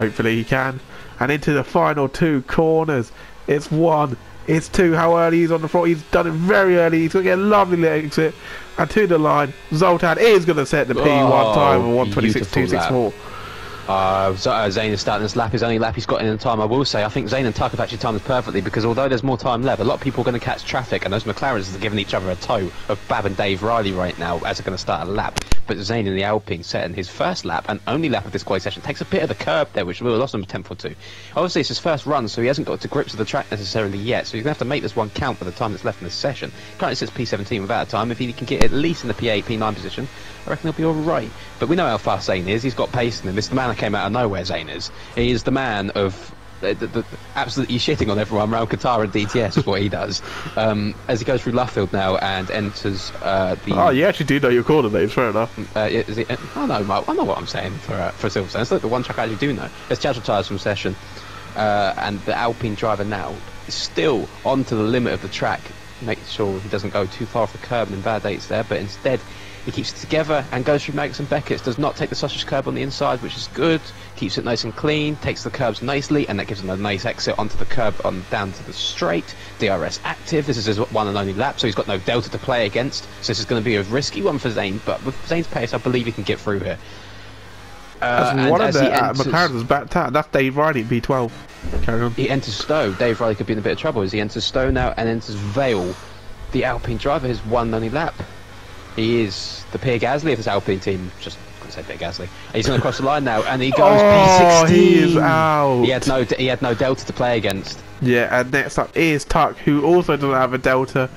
Hopefully he can. And into the final two corners. It's one. It's two. How early he's on the front. He's done it very early. He's going to get a lovely little exit. And to the line. Zoltan is going to set the P1 Oh, time of beautiful 126.264. Uh, uh, Zayn is starting this lap. His only lap he's got in the time. I will say, I think Zayn and Tuck have actually timed this perfectly because although there's more time left, a lot of people are going to catch traffic, and those McLarens are giving each other a tow of Bab and Dave Riley right now as they're going to start a lap. But Zane in the Alpine set in his first lap and only lap of this quali session takes a bit of the curb there, which have lost him a tenth or two. Obviously, it's his first run, so he hasn't got to grips with the track necessarily yet. So he's going to have to make this one count for the time that's left in this session. Currently sits P17 without a time. If he can get at least in the P8, P9 position, I reckon he'll be all right. But we know how fast Zane is. He's got pace in him. This is the man that came out of nowhere. Zane is. He is the man of. The, the, absolutely shitting on everyone around Qatar and DTS is what he does. Um, as he goes through Luffield now and enters uh, the. Oh, you actually do know your corner names. Fair enough. Uh, is it, I know, Mark, I know what I'm saying for uh, for Silverstone. It's like the one track I actually do know. It's Chadwell Tires from Session, uh, and the Alpine driver now is still onto the limit of the track. Make sure he doesn't go too far off the curb and invalidates there, but instead he keeps it together and goes through Maggots and Beckett's. Does not take the sausage curb on the inside, which is good. Keeps it nice and clean. Takes the curbs nicely, and that gives him a nice exit onto the curb on down to the straight. DRS active. This is his one and only lap, so he's got no delta to play against. So this is going to be a risky one for Zane, but with Zane's pace, I believe he can get through here. Uh, That's one of the he uh, enters- McLaren's backed out. That's Dave Riley, B12. Carry on. he enters Stowe. Dave Riley could be in a bit of trouble as he enters Stowe now and enters Vale. The Alpine driver has won only lap. He is the Pierre Gasly of this Alpine team. Just gonna say Pierre Gasly. He's going to cross the line now, and he goes Oh, P16. he is out. He had no, he had no delta to play against. Yeah, and next up is Tuck, who also doesn't have a Delta.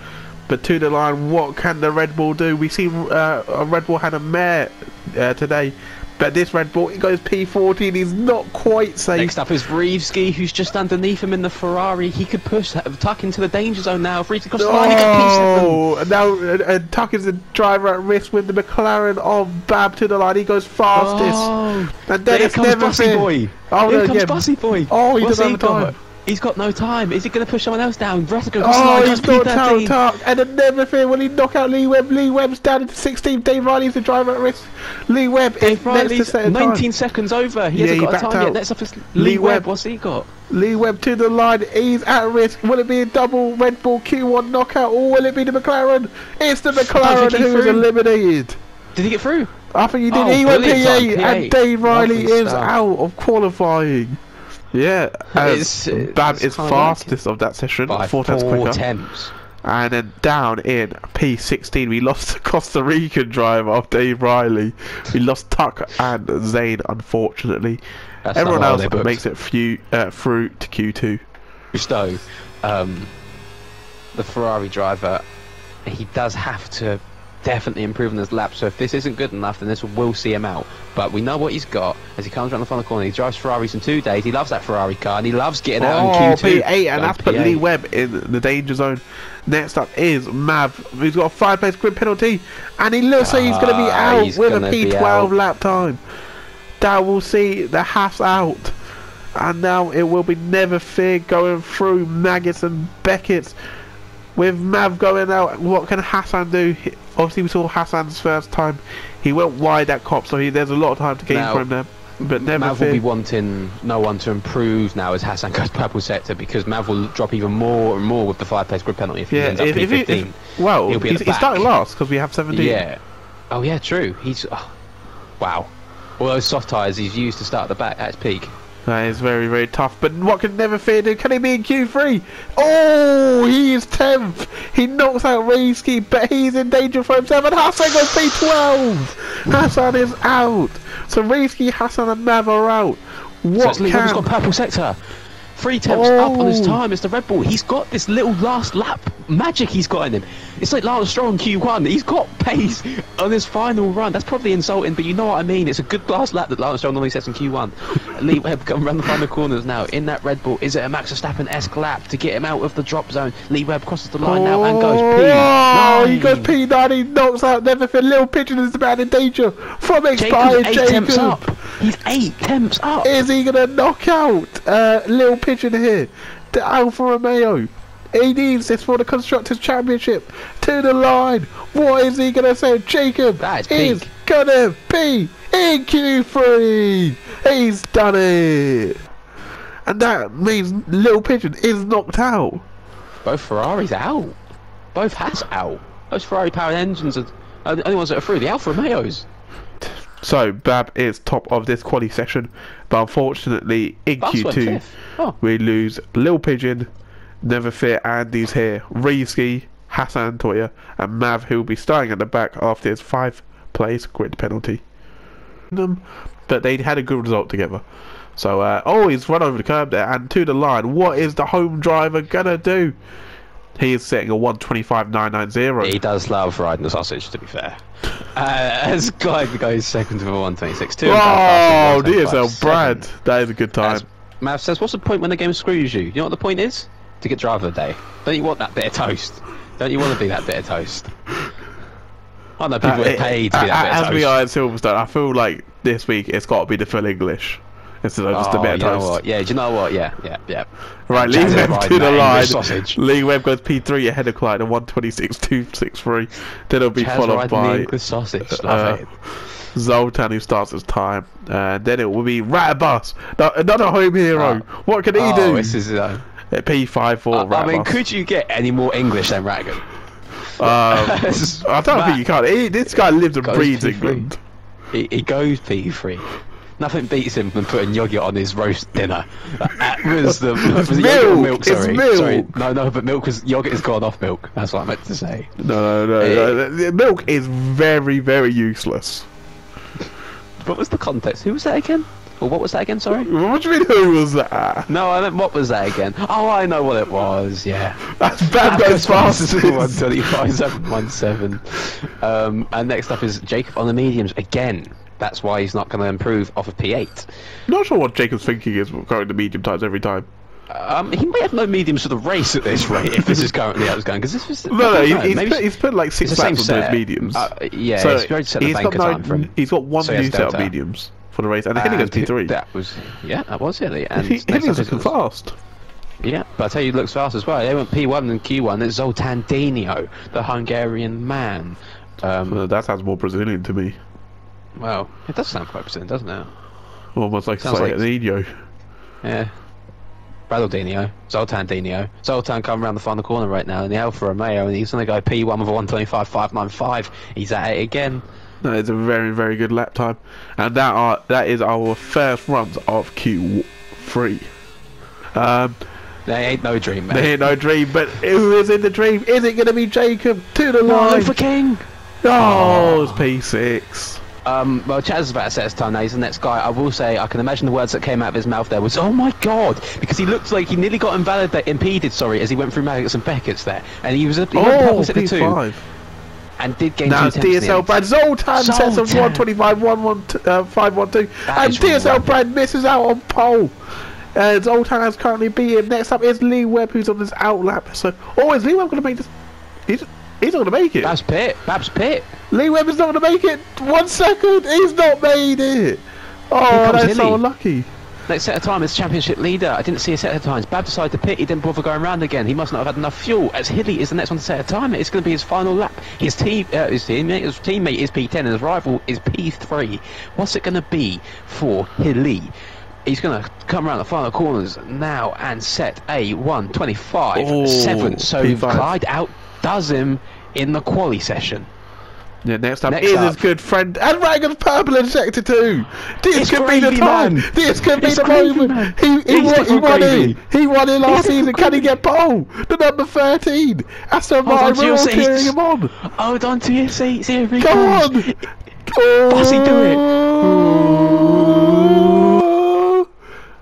But to the line, what can the Red Bull do? We see uh, a Red Bull had a mare uh, today, but this Red Bull, he goes P14. He's not quite safe. Next up is Reevesky, who's just underneath him in the Ferrari. He could push Tuck into the danger zone now. If Reevesky crosses the line, he got P7. Oh, and now uh, uh, Tuck is the driver at risk with the McLaren of Bab to the line. He goes fastest. Oh, and then here comes Bussy. Boy. Oh, Here no, comes yeah. Bussy Boy. Oh, he What's doesn't he have got? time. He's got no time. Is he going to push someone else down? Resico crosses the Oh, he's goes not out P13. And fear will he knock out Lee Webb. Lee Webb's down into 16. Dave Riley's the driver at risk. Lee Webb is Dave next to Riley's set a time. 19 seconds over. He Yeah, hasn't he got a time out. yet. Next up is Lee Lee Webb. Webb. What's he got? Lee Webb to the line. He's at risk. Will it be a double Red Bull Q1 knockout or will it be the McLaren? It's the McLaren who is eliminated. Did he get through? I think he did. Oh, he went P8 and P8. Dave Riley Lovely is stuff. out of qualifying. Yeah, It's- as it's is like fastest of that session, four four tenths quicker. attempts. And then down in P16, we lost the Costa Rican driver of Dave Riley. We lost Tuck and Zane, unfortunately. That's Everyone else makes it few, uh, through to Q2. Stowe, um, the Ferrari driver, he does have to definitely improving his lap. So if this isn't good enough, then this will see him out. But we know what he's got as he comes around the final corner. He drives Ferraris in two days. He loves that Ferrari car and he loves getting out Oh, in Q2. P8, and that's put Lee Webb in the danger zone. Next up is Mav, who's got a five place grid penalty, and he looks like he's going to be Ah, out with a gonna be P12 lap time. Now we'll see the Haas out, and now it will be Never Fear going through Maggots and Beckett's. With Mav going out, what can Hassan do? He- Obviously, we saw Hassan's first time. He went wide at Cop, so he, there's a lot of time to gain Now, for him there. But Never Mav will be wanting no one to improve now as Hassan goes purple sector because Mav will drop even more and more with the five place grid penalty if he Yeah, ends up if, if, P15. if, well, He'll be he's, he's starting last because we have 17. Yeah. Oh yeah, true. He's oh, wow. All those soft tires he's used to start at the back at its peak. That is very, very tough. But what can Never Fear do? Can he be in Q3? Oh, he is 10th. He knocks out Reisky, but he's in danger for himself. And Hassan goes P12. Hassan is out. So Reisky, Hassan, and Mav are out. So What Webber's can... got purple sector. Three temps up on his Oh. time. It's the Red Bull. He's got this little last lap magic he's got in him. It's like Lance Stroll in Q1. He's got pace on his final run. That's probably insulting, but you know what I mean. It's a good last lap that Lance Stroll normally sets in Q1. Lee Webb come around the final corners now in that Red Bull. Is it a Max Verstappen-esque lap to get him out of the drop zone? Lee Webb crosses the line now and goes P. Oh, he goes P9. He knocks out Fear. Little Pigeon is about in danger from expired Jacob's eight temps up. He's eight temps up. Is he gonna knock out uh, Little Pigeon here? The Alfa Romeo. He needs this for the Constructors' Championship. To the line. What is he gonna say? Jacob That is is gonna be in Q3. He's done it! And that means Little Pigeon is knocked out. Both Ferraris out. Both Haas out. Those Ferrari powered engines are are the only ones that are through. The Alfa Romeos. So Bab is top of this quali session, but unfortunately in Bus Q2. Oh. we lose Lil Pigeon, Never Fear Andy's here, Reeski, Hassan Toya, and Mav who will be starting at the back after his five place grid penalty. Them, but they had a good result together. So uh, oh he's run over the curb there and to the line. What is the home driver gonna do? He is setting a 125.990. He does love riding the sausage, to be fair. Uh, as Clyde goes second to a 126. Two and a half Oh, past him, 125. DSL Brad. That is a good time. As Mav says, what's the point when the game screws you? You know what the point is? To get driver of the day. Don't you want that bit of toast? Don't you want to be that bit of toast? I know people Uh, it- paid to be uh, that bit As of we are at Silverstone, I feel like this week it's got to be the full English instead of just a Oh, bit of toast. Yeah, do you know what? Yeah, yeah, yeah. Right, Lee Webb to the line. Sausage. Lee Webb goes P3 ahead of Clyde at 126.263. Then it'll be Chaz followed by. the sausage. uh, it. Zoltan who starts his time. And then it will be Ratbus, another home hero. Oh. what can he oh, do? this is. Uh, At P5 for I mean, could you get any more English than Raggan? Um, I don't think you can. He, this guy lives and breathes P3. England. He, he goes P3. Nothing beats him than putting yogurt on his roast dinner. That was the was it yogurt milk, milk. it's Sorry, milk. sorry. No, no, but milk is yogurt is gone off milk. That's what I meant to say. No, no, no, no. Milk is very, very useless. What was the context? Who was that again? Or what was that again? Sorry. What do you mean? Who was that? No, I meant what was that again? Oh, I know what it was. Yeah. That's bad goes fast. One twenty-five seven one seven. Um, and next up is Jacob on the mediums again. That's why he's not going to improve off of P8. Not sure what Jacob's thinking is going to medium times every time. Um, he may have no mediums for the race at this rate if this is currently how it's going because this was No, no, he's, he's, put, he's put like six it's the same laps on those mediums. Uh, yeah, so it's very set the he's got no, he's got one so new set of mediums for the race, and I think he goes And P3. That was yeah, that was it. And he, next he up looking is- fast. Yeah, but I tell you, he looks fast as well. They went P1 and Q1. It's Zoltan Dino, the Hungarian man. Um, Uh, that sounds more Brazilian to me. well, it does sound quite Brazilian, doesn't it? Almost like Sounds like-. Yeah. Bradaldinho, Zoltan Dino. Zoltan coming around the final corner right now in the Alfa Romeo, and he's going to go P1 with a 125.595. He's at it again. That is a very, very good lap time, and that are that is our first runs of Q3. Um, There ain't no dream, man. there ain't no dream, but who is in the dream? Is it going to be Jacob to the No, line? for King! Oh, it's P6. Um, well, Chaz is about to set his time now. He's the next guy. I will say, I can imagine the words that came out of his mouth there was, "Oh my god," because he looked like he nearly got invalidated, impeded, sorry, as he went through Maggots and Beckett's there, and he was a, he Oh, opposite the two P5. And did gain Now two it's tenths in DSL end. Brad Zoltan sets of Zoltan. 125, 112, uh, 512, and DSL. Brad misses out on pole. Uh, Zoltan has currently beaten. Next up is Lee Webb, who's on his outlap. So, oh, is Lee Webb going to make this? He's, he's not going to make it. Babs Pitt, Babs Pitt. Lee Webb is not going to make it. One second, he's not made it. Oh, that's so unlucky. Next set of time is championship leader. I didn't see a set of times. Bab decided to pit. He didn't bother going round again. He must not have had enough fuel. As Hilly is the next one to set a time. It's going to be his final lap. His team, uh, his teammate, his teammate is P10 and his rival is P3. What's it going to be for Hilly? He's going to come around the final corners now and set a 125 Oh, 7. So P5. Clyde outdoes him in the quali session. Yeah, next up Next is his good friend and Reagan's purple in sector two. This It's could be the time. man. This could be It's the moment. man. He he won, he won it. He won it last season. Can he get pole? The number thirteen. Aston Hold on Martin. to your all seats. cheering him on. Hold on to your seats. Here he Go on. Oh. Fussy, do it.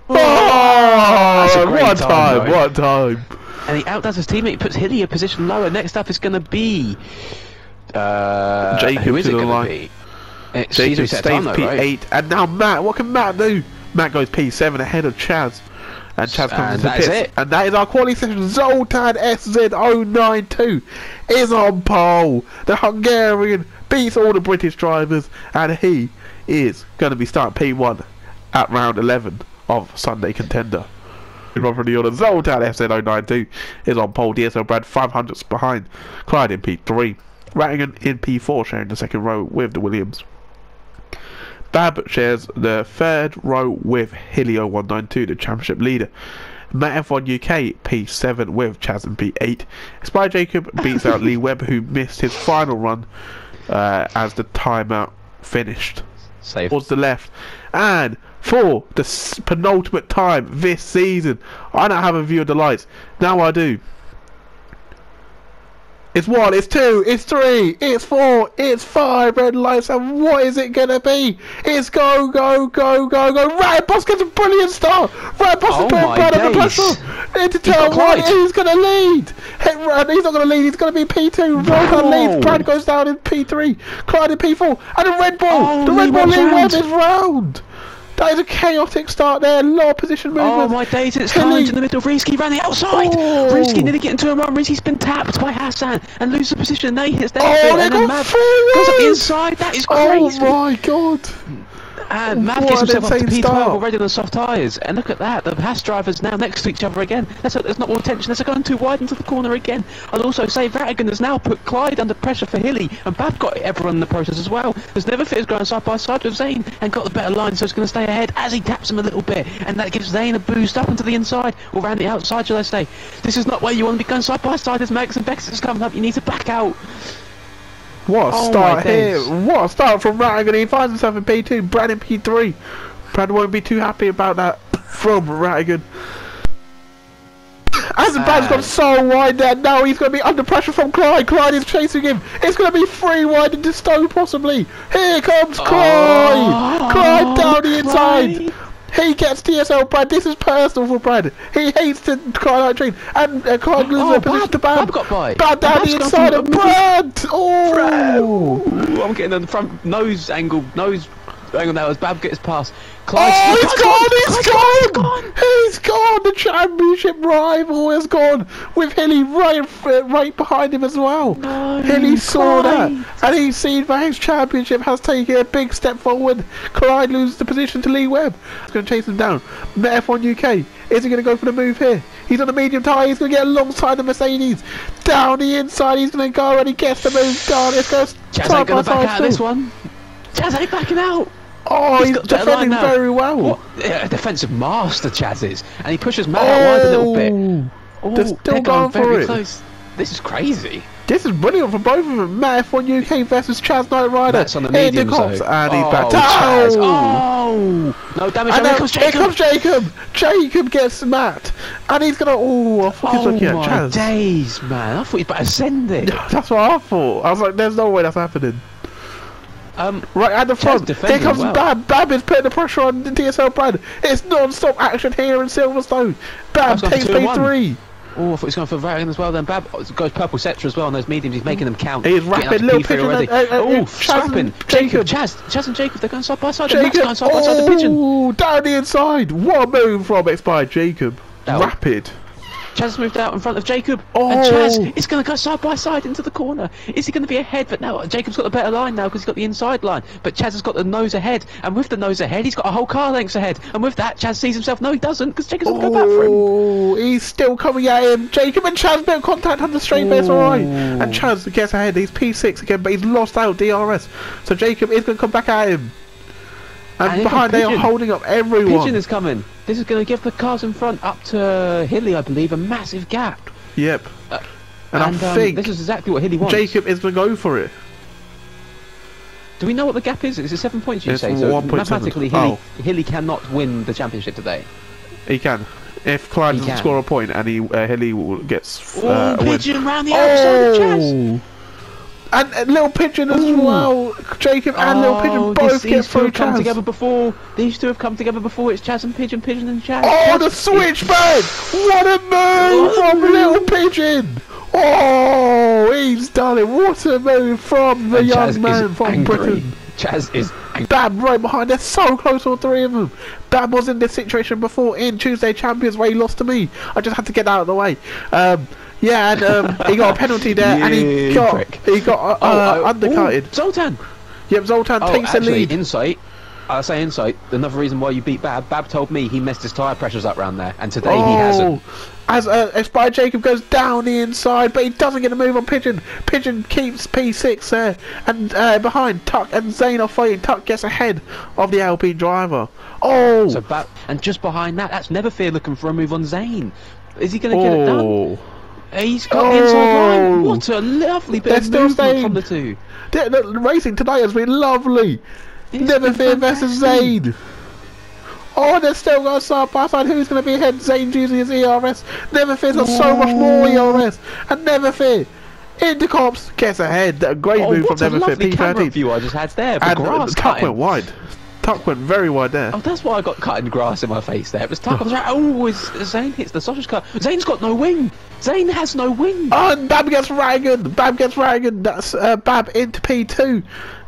Oh, a great what time, time? What time? And he outdoes his teammate, puts Hilly a position lower. Next up is going to be. Uh, Jacob who is to it the going to be? It's Jacob Caesar stays set time, though, right? P8, and now Matt. What can Matt do? Matt goes P7 ahead of Chaz. And Chaz comes And into that is pits. it. And that is our quality session. Zoltan SZ092 is on pole. The Hungarian beats all the British drivers, and he is going to be starting P1 at round 11 of Sunday Contender. Run from the order. Zoltan SZ092 is on pole. DSL Brad 500s behind. Clyde in P3. Rattingham in P4 sharing the second row with the Williams. Bab shares the third row with Helio 192, the championship leader. Matt F1 UK P7 with Chaz and P8. Spy Jacob beats out Lee Webb, who missed his final run uh, as the timeout finished. Safe. Towards the left. And for the penultimate time this season, I don't have a view of the lights. Now I do. It's one, it's two, it's three, it's four, it's five red lights, and what is it gonna be? It's go, go, go, go, go. Right, Boss gets a brilliant start. Right, Boss Oh is putting blood under days. pressure. Into He's turn one, he's gonna lead. Hey, right, he's not gonna lead, he's gonna be P2. Zoltan Wow. leads, Pride goes down in P3, Clyde in P4, and the Red Bull, Oh, the Red Bull Webb's Lee Webb round. That is a chaotic start there, a lot of position oh, movement. Oh my days, it's Hilly. time to the middle. Risky ran the outside. Oh. Risky nearly getting to a run. Risky's been tapped by Hassan and loses the position. They hits their Oh, they and got then goes up the inside. That is oh crazy. Oh my god. And Mav gets himself up to P12 start. already on the soft tyres. And look at that, the Haas drivers now next to each other again. There's, a, there's not more tension. There's a going too wide into the corner again. I'll also say Vatican has now put Clyde under pressure for Hilly. And Bab got everyone in the process as well. There's never fit is going side by side with Zane and got the better line, so it's going to stay ahead as he taps him a little bit. And that gives Zane a boost up into the inside, or around the outside, shall I say. This is not where you want to be going side by side. There's Max and Bex is coming up. You need to back out. What a Oh start here. days. What a start from Rattigan. He finds himself in P2, Brad in P3. Brad won't be too happy about that from Rattigan. Azenbad's gone so wide there. Now he's going to be under pressure from Clyde. Clyde is chasing him. It's going to be three wide into Stowe possibly. Here comes Clyde. Oh, Clyde down the inside. Clyde. He gets DSL Brad. This is personal for Brad. He hates to Clyde out train. And uh, Clyde loses Oh, the position to Bab. Bab got by. Bab down the inside of Brad. Oh. Ooh, I'm getting the front nose angle, nose angle now as Bab gets past. Clyde, Oh, he's gone! He's Clyde's gone! He's gone! The championship rival has gone with Hilly right, uh, right behind him as well. No, Hilly saw Clyde. that, and he's seen that his championship has taken a big step forward. Clyde loses the position to Lee Webb. He's going to chase him down. Matt F1 UK. Is he going to go for the move here? He's on the medium tyre. He's going to get alongside the Mercedes. Down the inside, he's going to go, and he gets the move done. It's going Chaz side ain't gonna back out of this one. Chaz ain't backing out. Oh, He's he's, defending very well. What? Yeah, a defensive master, Chaz is, and he pushes Matt out wide a little bit. Oh, They're oh, still they're going for very it. Close. This is crazy. This is brilliant for both of them. Matt F1 UK versus Chaz Knight Rider. That's on the medium zone. and he's oh, back. Chaz. Oh! Oh! No damage. And here comes here comes Jacob. Jacob gets Matt, and he's gonna. Oh, I thought he was Oh looking at my Chaz. days, man! I thought he'd better send it. That's what I thought. I was like, "There's no way that's happening." Um, Right at the front, here comes well. Bab. Bab is putting the pressure on the DSL Brad. It's non-stop action here in Silverstone. Bab takes two. P3. Oh, I thought he was going for Vatican as well. Then Bab goes purple sector as well on those mediums. He's making them count. He's rapid, little P3 pigeon already. and- uh, uh, oh, and. Jacob. Jacob, Chaz, Chaz and Jacob. They're going side by side. Jacob, going side by side. The pigeon. oh, down the inside. What a move from expired Jacob. That- Rapid. Chaz has moved out in front of Jacob. Oh. And Chaz is going to go side by side into the corner. Is he going to be ahead? But now Jacob's got the better line now because he's got the inside line. But Chaz has got the nose ahead. And with the nose ahead, he's got a whole car length ahead. And with that, Chaz sees himself. No, he doesn't because Jacob's going to go back for him. Oh, he's still coming at him. Jacob and Chaz of contact on the straight base, alright. And oh. Chaz gets ahead. He's P6 again, but he's lost out DRS. So Jacob is going to come back at him. And, And behind, they are holding up everyone. Pigeon is coming. This is going to give the cars in front up to Hilly, I believe, a massive gap. Yep. Uh, and, I um, think this is exactly what Hilly wants. Jacob is going to go for it. Do we know what the gap is? Is it seven points? You It's say so. Mathematically, Hilly, Oh. Hilly cannot win the championship today. He can. If Clyde doesn't can. score a point and he uh, Hilly gets uh, pigeon round the outside of Chaz. Oh! And uh, Little Pigeon as Ooh. well. Jacob and Little Pigeon Oh, both this- get these two have come together before. These two have come together before. It's Chaz and Pigeon, Pigeon and Chaz. Oh, Chaz the switchback! What a move from. Little Pigeon! Oh, he's done it! What a move from the and young Chaz man from angry. Britain! Chaz is angry. Bab right behind, they're so close, all three of them. Bab was in this situation before in Tuesday Champions where he lost to me. I just had to get out of the way. Um, yeah, and um, he got a penalty there, and he got prick. he got uh, Oh, uh, oh, undercutted. ooh, Zoltan. Yep, Zoltan Oh, takes the lead. insight. I'll say insight. Another reason why you beat Bab. Bab told me he messed his tyre pressures up round there, and today he hasn't. As uh, Aspire Jacob goes down the inside, but he doesn't get a move on Pigeon. Pigeon keeps P6 there, and uh, behind Tuck and Zane are fighting. Tuck gets ahead of the LP driver. Oh, So Bab, and just behind that, that's Neverfear looking for a move on Zane. Is he going to get it done? Oh. He's got the inside Oh. line. What a lovely bit They're of movement staying. from the two. The, the racing tonight has been lovely. It's Never fear versus. Zane. Oh, they're still going side by side. Who's going to be ahead? Zane's using his ERS. Never fear's got so much more ERS. And Never fear. Intercops gets ahead. A great Oh, move from Never Fear. lovely camera P13. view I just had there. The And grass Tuck cutting. went wide. Tuck went very wide there. Oh, that's why I got cut in grass in my face there. It was Tuck. I was like, oh, Zane hits the sausage cut. Zane's got no wing. Zane has no wing. Oh, and Bab gets Raggan. Bab gets Raggan. That's uh, Bab into P2.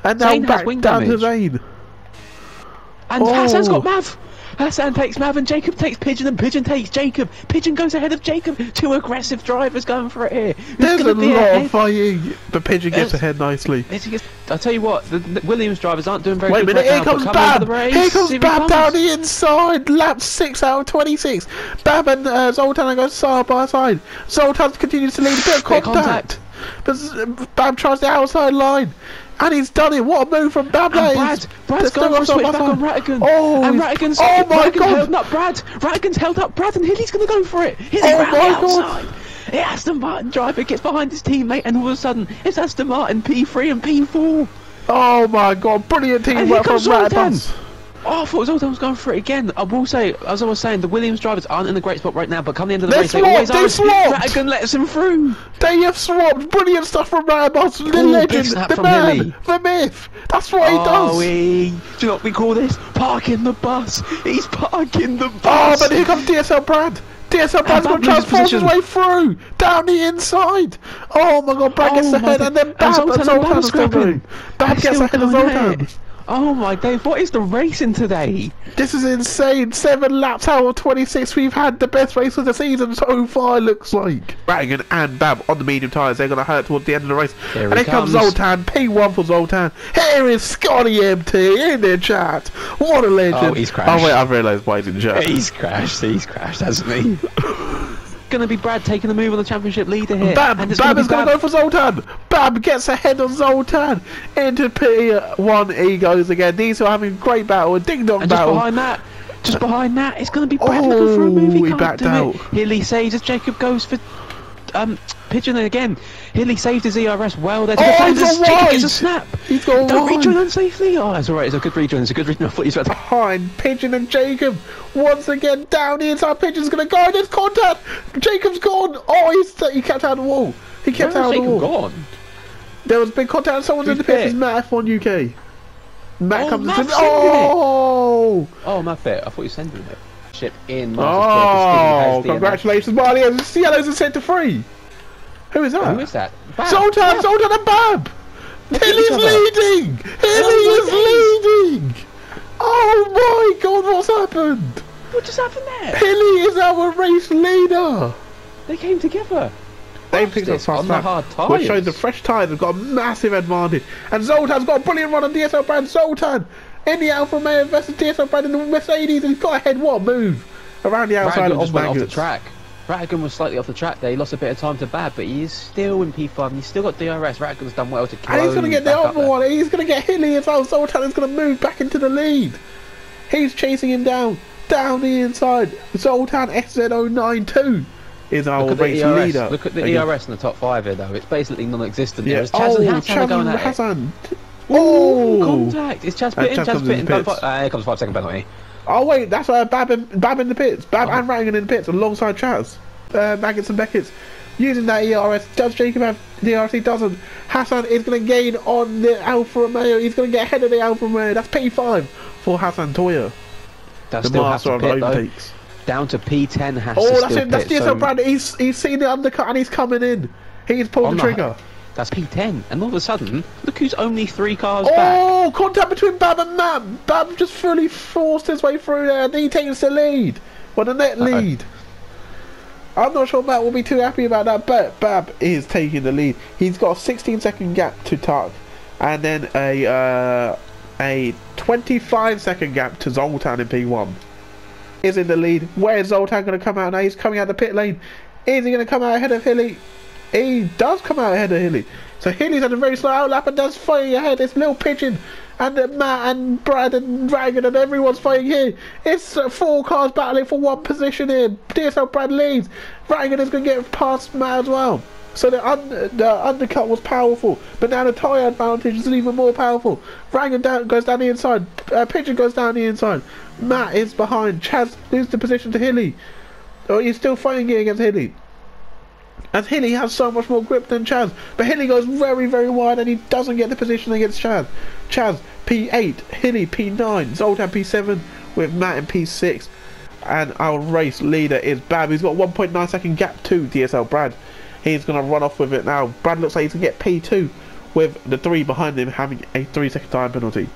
And now Zane back wing down to damage. Zane. And Oh. Hassan's got Mav. Hassan takes Mav and Jacob takes Pigeon and Pigeon takes Jacob. Pigeon goes ahead of Jacob. Two aggressive drivers going for it here. Who's There's a lot ahead? of fighting. But Pigeon gets ahead nicely. Gets- I'll tell you what, the, the Williams drivers aren't doing very Wait a minute, right here now, comes but coming into Bab! Here comes Bab down the inside! Lap 6 out of 26! Bab and uh, Zoltan are going side by side. Zoltan continues to lead a bit of contact. But Bab tries the outside line. And he's done it! What a move from Bab that And is. Brad, Brad's going for switch back on side. Rattigan. Oh, and he's- Rattigan's, oh my Rattigan's God. held up Brad. Rattigan's held up Brad and Hilly's going to go for it. Hilly Oh the my God. outside. The Aston Martin driver gets behind his teammate and all of a sudden it's Aston Martin P3 and P4. Oh my god, brilliant teamwork from. Ratbus. Oh, I thought Zoltan was going for it again. I will say, as I was saying, the Williams drivers aren't in a great spot right now, but come the end of the They race, they swapped, always they are. swapped. Lets him through. They have swapped. Brilliant stuff from Ratbus. The Ooh, legend, the man, Hilly. the myth. That's what he oh, does. he, do you know what we call this? Parking the bus. He's parking the ah, bus. Oh, but here comes DSL Brad. DSL Brad's going to transform his way through down the inside. Oh my god, Brad gets Oh my ahead and then And Bab Zoltan and and Zoltan Bab are still scrapping. going. Bab They're gets still ahead of going at Zoltan. it. Oh my days, what is the racing today? This is insane. Seven laps out of 26. We've had the best race of the season so far, looks like. Rattigan and Bab on the medium tyres. They're going to hurt towards the end of the race. Here and he here comes comes. Zoltan. P1 for Zoltan. Here is Scotty MT in the chat. What a legend. Oh, he's crashed. Oh, wait, I've realised why he's in the chat. He's crashed, he's crashed, hasn't he? gonna be Brad taking the move on the championship leader here. Bab, and Bab is going to go for Zoltan. Bab gets ahead on Zoltan. Into P1 he goes again. These are having a great battle, a ding dong And just behind that, just uh, behind that, it's going to be Brad Oh, looking for a move. Oh, he, he can't backed do out. it. Hilly saves as Jacob goes for um Pigeon again. Hilly saved his ERS well there. Oh, he's Jacob gets a snap. He's gone Don't rejoin unsafely. Oh, that's alright. It's a good rejoin. It's a good rejoin. I thought he was about to. behind Pigeon and Jacob. Once again, down the inside. Pigeon's going to go. There's contact. Jacob's gone. Oh, he's, he kept out of the wall. He kept Where out of the wall. gone? There was big contact. Someone's in the pits. It's? Matt F1 UK. Matt Oh, comes Matt's into. sending it. Oh! Oh, my fit. I thought you were sending it. Ship in. Oh! Congratulations, Marley. The Yellows are sent to free. Who is that? Who is that? Zoltan. Zoltan and Bab! Hilly's leading! Hilly Oh, is leading! Oh my god, what's happened? What just happened there? Hilly is our race leader! They came together. They Watch picked up fast on hard which shows tyres. the fresh tyres have got a massive advantage. And Zoltan's got a brilliant run on DSL Brad. Zoltan the Alfa Romeo versus DSL Brad in the Mercedes, and he's got ahead. What move around the outside Rattigan of went off the track. Rattigan was slightly off the track there. He lost a bit of time to Bad, but he is still in P5 and he's still got DRS. Rattigan's done well to close And he's going to get the other there. one. He's going to get Hilly as well. Zoltan is going to move back into the lead. He's chasing him down, down the inside. Zoltan SZ092 is our Look race ERS. leader. Look at the Again. ERS in the top five here, though. It's basically non-existent. Yeah. There. It's Chaz oh, and Hassan are going Chaz at it. Hassan. Ooh, Oh, contact! Is Chaz And pitting? Chaz Chaz comes in pitting. the pits. fi- Uh, here comes five second penalty. Oh wait, that's uh, Bab, in, Bab in the pits. Bab Oh. and Rangan in the pits alongside Chaz. Uh, Maggots and Beckett's using that ERS. Does Jacob have? He doesn't. Hassan is going to gain on the Alfa Romeo. He's going to get ahead of the Alfa Romeo. That's P5 for Hassan Toya, Does the still master of pit, overtakes. Down to P10 has to Oh, that's still it. That's pit, DSL so Brad. He's he's seen the undercut and he's coming in. He's pulled On the the- trigger. That's P10. And all of a sudden, look who's only three cars back. Oh, contact between Bab and Matt. Bab just fully forced his way through there, and he takes the lead. What a net Uh-oh. lead. I'm not sure Matt will be too happy about that, but Bab is taking the lead. He's got a 16 second gap to Tuck, and then a uh, a 25 second gap to Zoltan in P1. Is in the lead. Where's Zoltan going to come out now? He's coming out the pit lane. Is he going to come out ahead of Hilly? He does come out ahead of Hilly. So Hilly's had a very slow outlap and does fighting ahead. It's Little Pigeon and uh, Matt and Brad and Dragon and everyone's fighting here. It's uh, four cars battling for one position here. DSL Brad leads. Dragon is going to get past Matt as well. So the, un the undercut was powerful, but now the tyre advantage is even more powerful. Dragon down, goes down the inside. Uh, Pigeon goes down the inside. Matt is behind. Chaz loses the position to Hilly. Oh, he's still fighting here against Hilly. And Hilly has so much more grip than Chaz. But Hilly goes very, very wide and he doesn't get the position against Chaz. Chaz, P8, Hilly, P9, Zoltan, P7, with Matt in P6. And our race leader is Bab. He's got 1.9 second gap to DSL Brad. He's going to run off with it now. Brad looks like he's going to get P2 with the three behind him having a three second time penalty.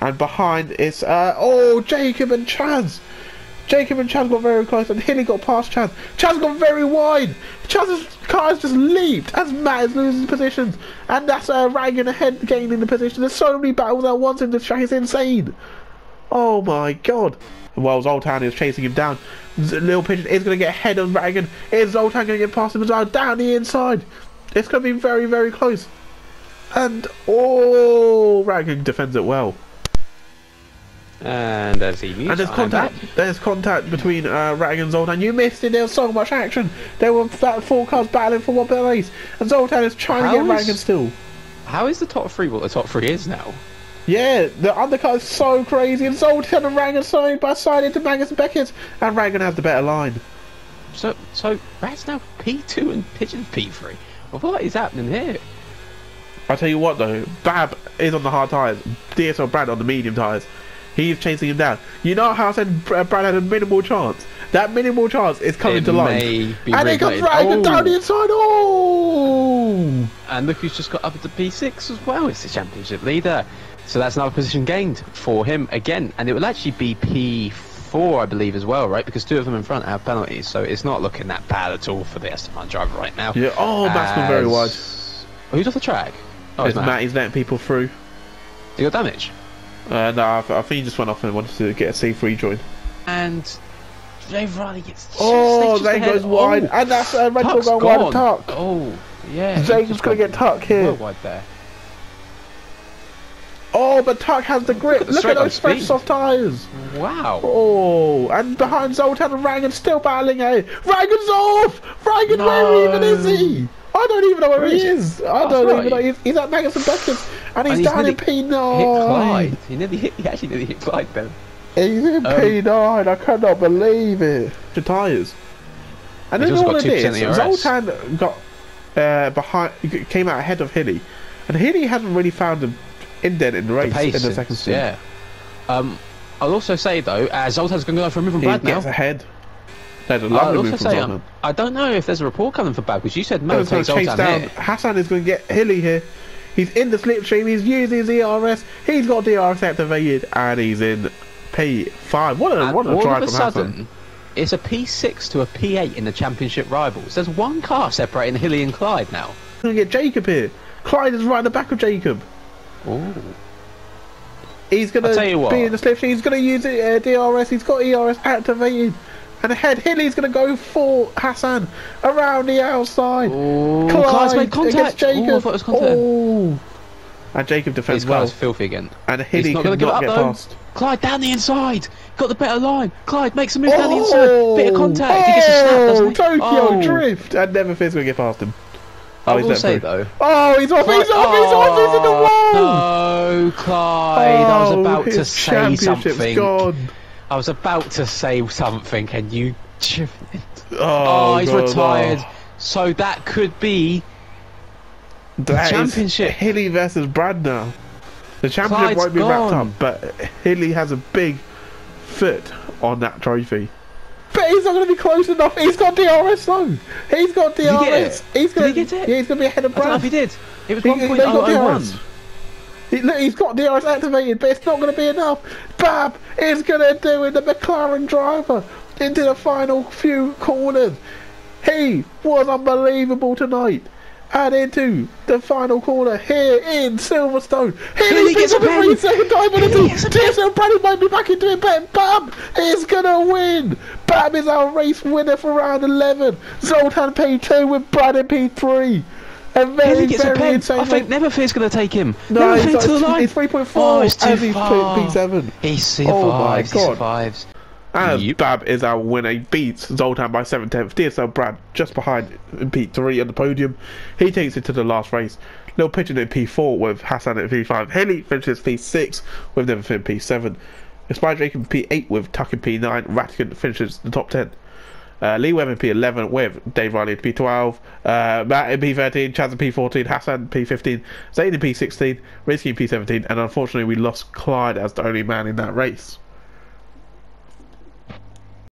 And behind is, uh, oh, Jacob and Chaz. Jacob and Chaz got very close, and Hilly got past Chaz. Chaz got very wide. Chaz's car has just leaped as Matt is losing positions, and that's uh, Ragan ahead gaining the position. There's so many battles at once in this track. It's insane. Oh my god. While Zoltan is chasing him down, Little Pigeon is going to get ahead of Ragan. Is Zoltan going to get past him as well? Down the inside. It's going to be very, very close. And oh, Ragan defends it well. And there's. And there's contact. There's contact between uh, Rag and Zoltan. You missed it. There was so much action. There were about four cars battling for one place, and Zoltan is trying How to get is- still. How is the top three what the top three is now? Yeah, the undercut is so crazy, and Zoltan and Ragan side by side into Maggots and Beckett, and Ragan has the better line. So, so Rat's now P2 and Pigeon's P3. What is happening here? I tell you what though, Bab is on the hard tyres, DSL Brad on the medium tyres. He's chasing him down. You know how I said Br- uh, Brad had a minimal chance? That minimal chance is coming It to life. And he comes regulated. Ragan Oh. down the inside. Oh! And look who's just got up to P6 as well. It's the championship leader. So that's another position gained for him again. And it will actually be P4, I believe, as well, right? Because two of them in front have penalties. So it's not looking that bad at all for the Esteban driver right now. Yeah, oh, Matt's gone very wide. Who's off the track? Oh, it's Matt. Matt, he's letting people through. He got damage. Uh, no, I, I think he just went off and wanted to get a safe rejoin. And Dave Riley gets. Oh, just Zane ahead. goes wide, Oh, and that's uh, Red Tuck's going wide of Tuck. Oh, yeah. Zane's just gonna get Tuck here. wide there. Oh, but Tuck has the grip. at the Look at those fresh soft tyres. Wow. Oh, and behind Zoltan and Ragan still battling out. Ragan's off! Ragan, where even is he? I don't even know where, Where he is is. I Oh, don't right. even know. He's, he's at Maggots and Beckett's, and he's And he's down in P9. Hit Clyde. He nearly hit. He actually nearly hit Clyde then. He's in Um, P9. I cannot believe it. The tyres. And then all got of this, Zoltan got uh, behind, came out ahead of Hilly, and Hilly hasn't really found an indent in the race Pace. in the second stint. yeah. Um, I'll also say though, uh, Zoltan's going to go for a move from He Brad now. gets ahead. There's a I'll lovely also move from say, um, I don't know if there's a report coming for Bad because you said No, no, he's going take to chase Zoltan down. here. Hassan is going to get Hilly here. He's in the slipstream. He's using his ERS. He's got DRS activated, and he's in P5. What a And what a all drive of a from Hassan. sudden, it's a P6 to a P8 in the championship rivals. There's one car separating Hilly and Clyde now. He's going to get Jacob here. Clyde is right in the back of Jacob. Ooh. He's going I'll tell to you what. be in the slipstream. He's going to use uh, DRS. He's got ERS activated. And ahead, Hilly's going to go for Hassan around the outside. Ooh, Clyde Clyde's made contact. Jacob. Ooh, I thought it was contact. Oh. And Jacob defends well. car's filthy again. And He's Hilly not gonna not it get up though. past. Clyde down the inside. Got the better line. Clyde makes a move down the oh! inside. Bit of contact. he gets a snap, doesn't he? Tokyo oh. Drift! And never feels going to get past him. I oh, he's will let say through. though. Oh, he's off, he's off, he's off, he's in the oh, wall! Oh, No, Clyde. I was Oh, about to his say championship's something. gone. I was about to say something, and you. Oh, Oh, he's God, retired. oh. So that could be That is championship. Hilly versus Brad now. The championship Clyde's won't be wrapped gone. up, but Hilly has a big foot on that trophy. But he's not going to be close enough. He's got DRS though. He's got DRS. he get it? He's Did going he get it? Yeah, he's going to be ahead of I don't know Brad. if he did. It was He- he- they 1.001. He, look, he's got DRS activated, but it's not going to be enough. Bab is going to do it, the McLaren driver, into the final few corners. He was unbelievable tonight. and into the final corner here in Silverstone. Here he gets a pen. second time on the Hilly two. gets a pen. Bradley might be back into it, but Bab is gonna win. Bab is our race winner for round 11. Zoltan P2 with Brad in P3. A very, Hilly gets a very pen. I think. Neverfear's going to take him. No, Neverfear it's, to the line. it's 3.4 Oh, it's too oh, as he's far. P7. He survives. Oh He survives. And Yep. Bab is our winner. He beats Zoltan by 7 tenths. DSL Brad just behind in P3 on the podium. He takes it to the last race. Little Pigeon in P4 with Hassan at P5. Henley finishes P6 with Neverfin P7. Inspired Drake in P8 with Tuck in P9. Rattigan finishes the top 10. Uh, Lee Webb in P11 with Dave Riley in P12, uh, Matt in P13, Chaz in P14, Hassan in P15, Zayn in P16, Rizky in P17, and unfortunately we lost Clyde as the only man in that race.